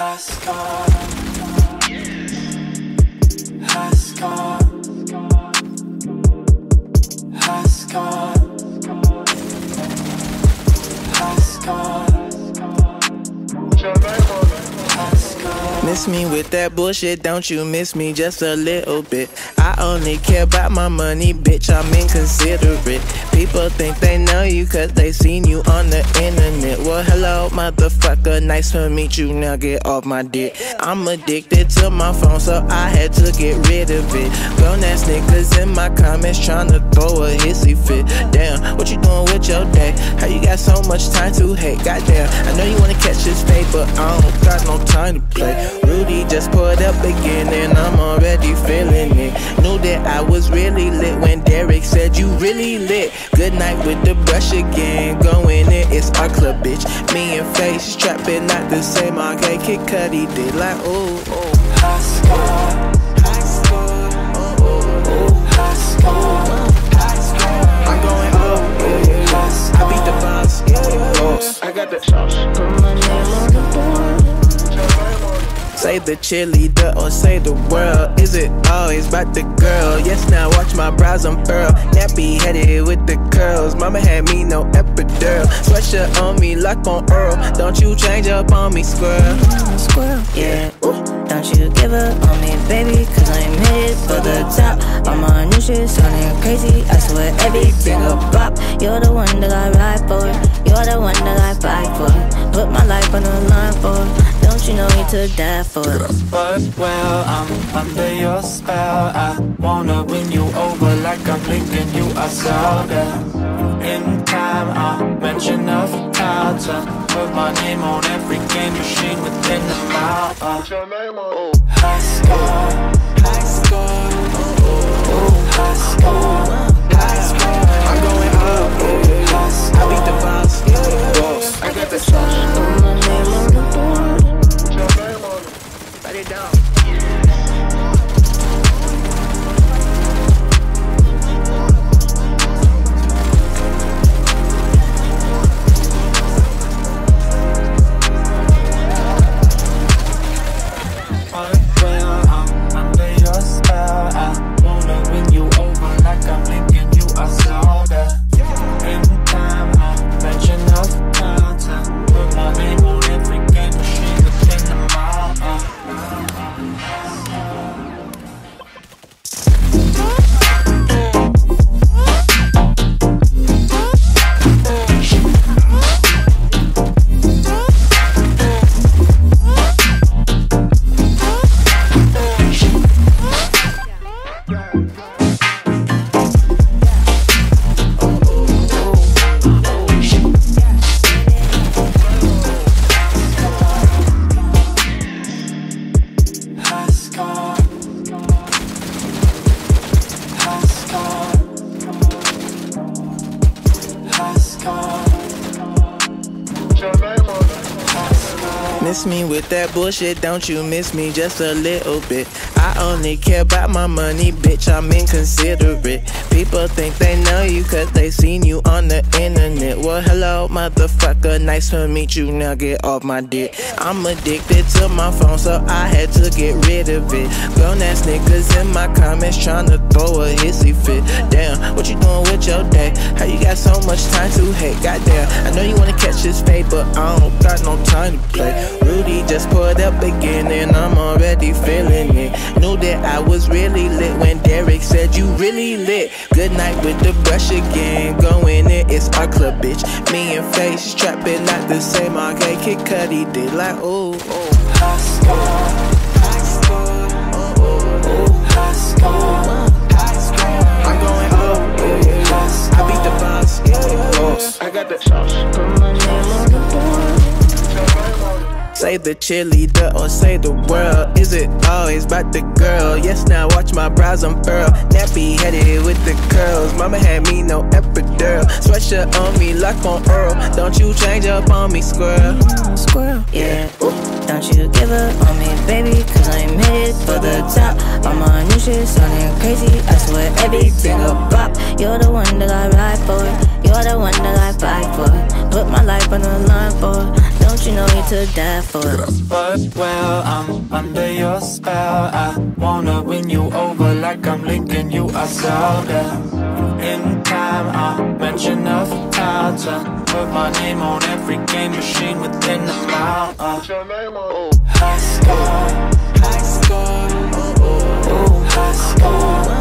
Haskell. Miss me with that bullshit, don't you miss me just a little bit? I only care about my money, bitch, I'm inconsiderate. People think they know you cause they seen you on the internet. Well, hello, motherfucker, nice to meet you, now get off my dick. I'm addicted to my phone, so I had to get rid of it. Grown ass niggas in my comments tryna throw a hissy fit. Damn, what you doing with your day? How you got so much time to hate? Goddamn, I know you wanna catch this fade, but I don't got no time to play. Rudy just put up again, and I'm already feeling it. Knew that I was really lit when Derek said you really lit. Good night with the brush again, going in, it's our club, bitch. Me and Face trapping, not the same. Okay, Kid Cudi did like, ooh, ooh. The cheerleader or say the world. Is it always about the girl? Yes, now watch my brows unfurl. Nappy headed with the curls. Mama had me no epidural. Sweatshirt on me, lock on Earl. Don't you change up on me, squirrel. Squirrel, yeah. Ooh, don't you give up on me, baby, cause I'm headed for the top. All my new shit sounding crazy. I swear everything a bop. You're the one that I ride for. Know you to die for? But well, I'm under your spell. I wanna win you over like I'm linking you. I saw that in time. I mention enough time to put my name on every game machine within the mile. Uh, high score, Miss me with that bullshit, don't you miss me just a little bit? I only care about my money, bitch, I'm inconsiderate. People think they know you cause they seen you on the internet. Well, hello, motherfucker, nice to meet you, now get off my dick. I'm addicted to my phone, so I had to get rid of it. Grown ass niggas in my comments tryna throw a hissy fit. Damn, what you doing your day? How you got so much time to hate? Goddamn, I know you wanna catch this fade, but I don't got no time to play. Rudy just put up again, and I'm already feeling it. Knew that I was really lit when Derek said you really lit. Good night with the brush again, going in, it's our club, bitch. Me and Face trapping, not the same. Okay, Kid Cudi did like, ooh, ooh. High score, High score, high score, Say the cheerleader or say the world. Is it always about the girl? Yes, now watch my brows unfurl. Nappy headed with the curls. Mama had me no epidural. Sweatshirt on me, lock on Earl. Don't you change up on me, squirrel. Squirrel, yeah. Ooh, don't you give up on me, baby, cause I'm headed for the top. All my new shit sounding crazy. I swear everything a bop. You're the one that I ride for. to die for. But well, I'm under your spell. I wanna win you over like I'm linking you a soda. In time, I match mention of time to put my name on every game machine within the mile. Uh. High score, high score, oh, high score.